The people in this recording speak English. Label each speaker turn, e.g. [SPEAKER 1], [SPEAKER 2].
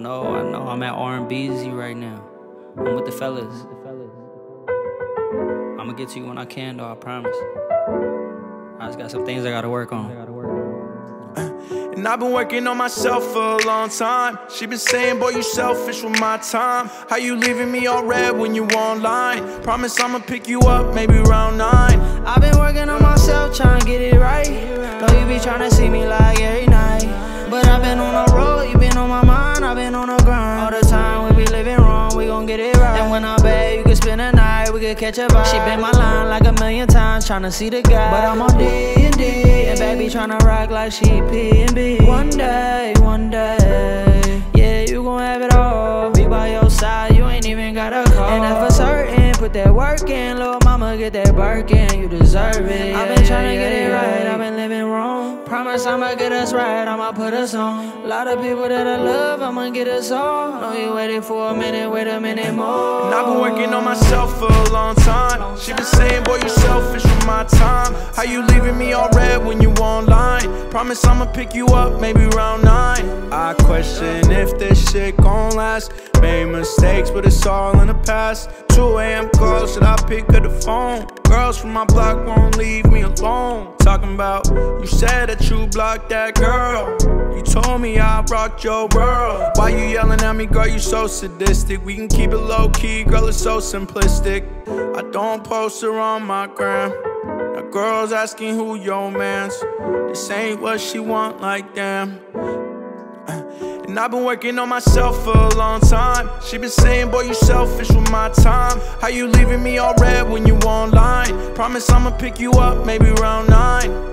[SPEAKER 1] know, I know. I'm at R&B's right now. I'm with the fellas. I'm gonna get to you when I can, though. I promise. I just got some things I gotta work on.
[SPEAKER 2] And I've been working on myself for a long time. She been saying, boy, you selfish with my time. How you leaving me all red when you online? Promise I'ma pick you up maybe round nine.
[SPEAKER 3] I've been working on myself, trying to get it right. Though you be trying to see me like could catch a vibe. She been my line like a million times, trying to see the guy. But I'm on D and D, and baby trying to rock like she P and B. One day, one day, yeah, you gon' have it all. Be by your side, you ain't even gotta call. And for certain, put that work in, little mama, get that Birkin, you deserve it. I've been trying to get it right, I've been living wrong. Promise I'ma get us right, I'ma put us on. A lot of people that I love, I'ma get us on. Know you waited for a minute, wait a minute more.
[SPEAKER 2] And I've been working on myself for a long time. She been saying, boy, you selfish with my time. How you leaving me all red when you online? Promise I'ma pick you up maybe round nine. I question if this shit gon' last. Made mistakes, but it's all in the past. 2 a.m. calls, should I pick up the phone? Girls from my block won't leave me alone. Talking about, you said that you blocked that girl. You told me I rocked your world. Why you yelling at me, girl? You so sadistic. We can keep it low key, girl. It's so simplistic. I don't post her on my gram. Girls asking who your man's. This ain't what she want, like damn. And I've been working on myself for a long time. She been saying, boy, you selfish with my time. How you leaving me all red when you online? Promise I'ma pick you up maybe round nine.